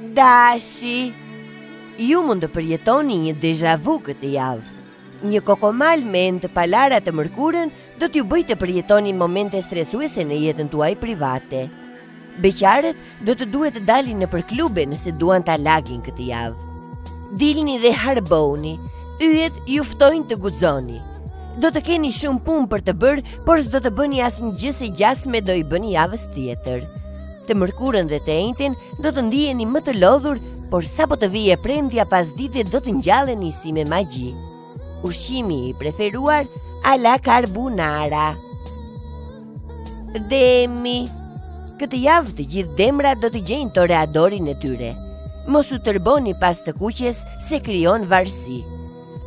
Dashi Ju mund të përjetoni një deja vu këtë javë Një Kokomal me enë të palara të mërkurën do t'ju bëjë të përjetoni momente stresuese në jetën tuaj private. Beqarët do të duhet të dalin nëpër klube nëse duan ta lagin këtë javë. Dilni dhe harbohuni, yjet ju ftojnë të guxoni. Do të keni shumë punë për të bërë, por s'do të bëni asnjë gjë se gjasme do i bëni javës tjetër. Të mërkurën dhe të enjten do të ndiheni më të lodhur, por sapo të vijë e premtja pasdite do të ngjalleni si me magji. Ushqimi i preferuar a la carbonara. Demi. Këtë javë të gjithë demrat do të gjejnë toreadorin e tyre. Mos u tërboni pas të kuqes se krijon varësi.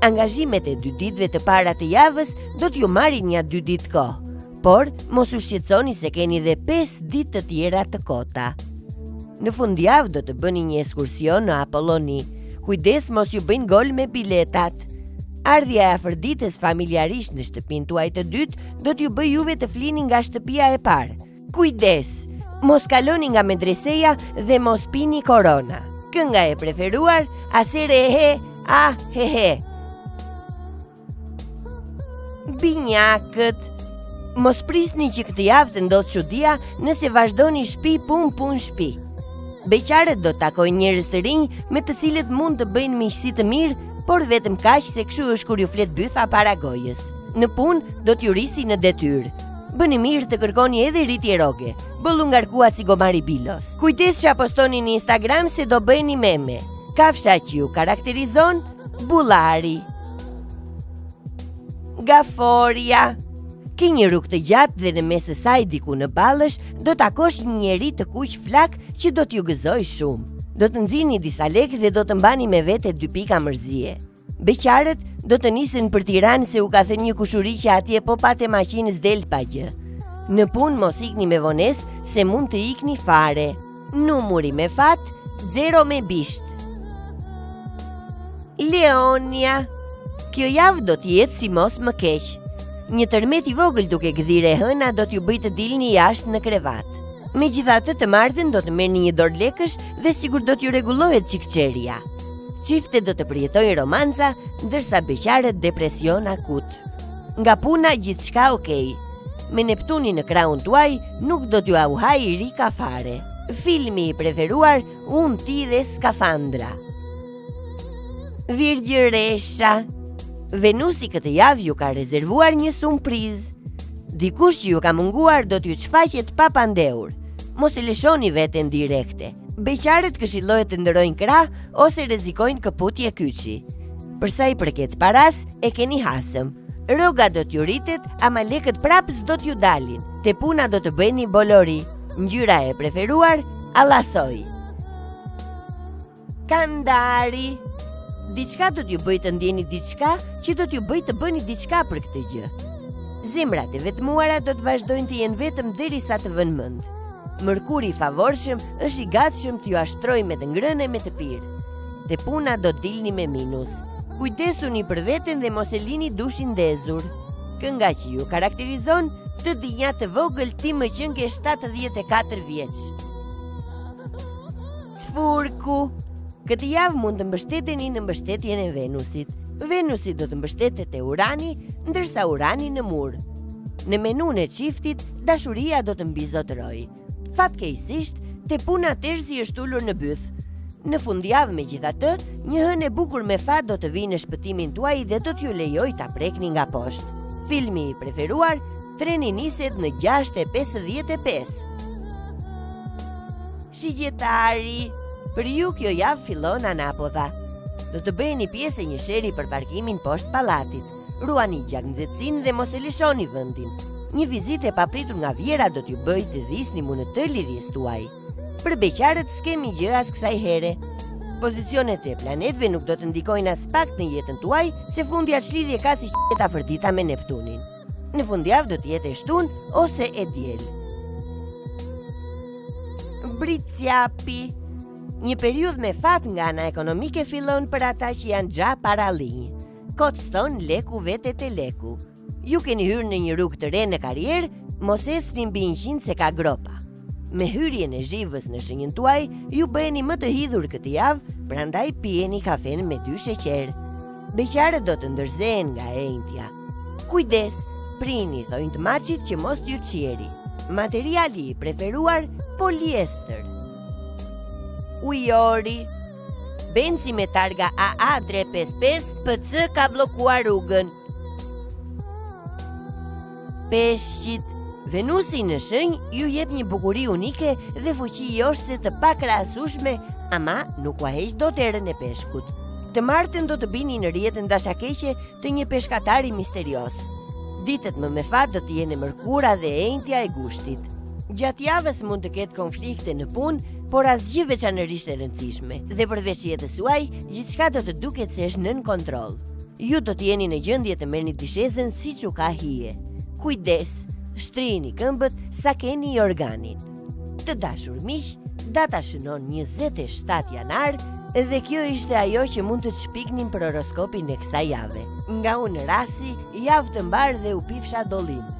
Angazhimet e dy ditëve të para të javës do t'ju marrin nja dy ditë kohë. Por, mos u shqetësoni se keni dhe 5 ditë të tjera të kota. Në fundjavë do të bëni një ekskursion në Apolloni. Kujdes mos ju bëjnë gol me biletat. Ardhja e Afërditës familjarisht në shtëpinë tuaj të dytë do t'ju bëjë juve të flini nga shtëpia e parë. Kujdes, mos kaloni nga medreseja dhe mos pini korona. Kënga e preferuar, asere e he, a he he. Binjakët Mos prisni që këtë javë të ndodhë çudia nëse vazhdoni shpi punë punë shpi. Beqarët do të takojnë njerëz të rinj me të cilët mund të bëjnë miqësi të mirë, por vetëm kaq se kështu është kur ju flet bytha para gojës. Në punë do t'ju rrisin në detyrë. Bëni mirë të kërkoni edhe rritje rroge, boll u ngarkuat si gomari Bilos. Kujdes ça postoni në Instagram se do bëheni meme. Kafsha që ju karakterizon, Bullari Gaforrja Ke një rrugë të gjatë dhe në mes të saj diku në Ballsh do takosh një njeri të kuq flakë që do t'ju gëzojë shumë. Do të nxirrni disa lekë dhe do të mbani me vete dy pika mërzie. Beqarët do të nisen për Tiranë se u ka thënë një kushëri që atje po pate makinë s'del pa gjë. Në punë mos ikni me vonesë se mund të ikni fare. Numuri me fat, zero me bisht. Leonia, kjo javë do të jetë si mos më keq. Një tërmet i vogël duke gdhirë e hëna do t'ju bëjë të dilni jashtë në krevat. Megjithatë të martën do të merrni një dorë lekësh dhe sikur do t'ju rregullohet çik çehrja. Çiftet do të përjetojnë romanca, ndërsa beqarët depresion akut. Nga puna gjithçka okay. Me Neptunin në krahun tuaj nuk do t'jua hajë rika fare. Filmi i preferuar unë ti dhe skafandra. Virgjëresha. Venusi këtë javë ju ka rezervuar një surprizë. Dikush që ju ka munguar do t'ju shfaqet papandehur. Mos e lëshoni veten direkte. Beqarët këshillohet të ndërrojnë krah ose rrezikojnë këputje kyçi. Për sa i përket parasë, e keni hasëm. Rroga do t'ju rritet, ama lekët prapë s'do t'ju dalin. Te puna do të bëjni bolori. Ngjyra e preferuar, allasoj. Kandari. Diçka do t'ju bëjë të ndjeni diçka që do t'ju bëjë të bëni diçka për këtë gjë. Zemrat e vetmuara do të vazhdojnë të jenë vetëm derisa të vënë mend. Mërkuri i favorshëm është i gatshëm t'jua shtrojë me të ngrënë e me të pirë. Te puna do të dilni me minus. Kujdesuni për veten dhe mos e lini dushin ndezur. Kënga që ju karakterizon të dinja të vogël ti më qënke 74 vjeç. Cfurku, këtë javë mund të mbështeteni në mbështetjen e Venusit. Venusi do të mbështetet te Urani, ndërsa Urani në mur. Në menunë e çiftit, dashuria do të mbizotërojë. Fatkeqësisht, te puna tersi është ulur në bythë. Në fundjavë megjithatë, një hënë e bukur me fat do të vijë në shpëtimin tuaj dhe do t'ju lejojë ta prekni nga poshtë. Filmi i preferuar, treni niset në 6.55. Shigjetari, për ju kjo javë fillon anapodha. Do të bëheni pjesë e një sherri për parkimin poshtë pallatit. Ruani gjaknxehtësinë dhe mos e lëshoni vendin. Një vizitë e papritur nga vjehrra do t'ju bëjë të dhisni mun në të lidhjes tuaj. Për beqarët s'kemi gjë as kësaj here. Pozicionet e planetëve nuk do të ndikojnë aspak në jetën tuaj, se fundja ç'lidhje ka siç e tha Afërdita me Neptunin. Në fundjavë do të jetë e shtunë ose e diel. Bricjapi. Një periudhë me fat nga ana ekonomike fillon për ata që janë xha parallinj. Kot s'thonë leku vete te leku. Ju keni hyrë në një rrugë të re në karrierë, mos ecni mbi 100 se ka gropa. Me hyrjen e zhivës në shënjën tuaj, ju bëheni më të hidhur këtë javë, prandaj pijeni kafen me dy sheqer. Beqarët do të ndërzehen nga e enjtja. Kujdes, prini thonjtë maçit që mos t'ju çjerri. Materiali i preferuar poliester. Ujori, Benzi me targa AA355 PC ka bllokuar rrugën. Peshqit Venusi në shenjë ju jep një bukuri unike dhe fuqi joshse të pakrahasueshme, ama nuk ua heq dot erën e peshkut. Të martën do të bini në rrjetën dashakeqe të një peshkatari misterioz. Ditët më me fat do të jenë e mërkura dhe e enjtja e gushtit. Gjatë javës mund të ketë konflikte në punë, por asgjë veçanërisht e rëndësishme, dhe përveç jetës suaj, gjithçka do të duket se është nën kontroll. Ju do të jeni në gjendje të merrni disheza siç ju ka hije. Kujdes, shtrini këmbët sa keni jorganin. Të dashur miq, data shënon 27 janar dhe kjo ishte ajo që mund të shpiknim për horoskopin e kësaj jave. Nga unë Rasi, javë të mbarë dhe u pifsha dollinë.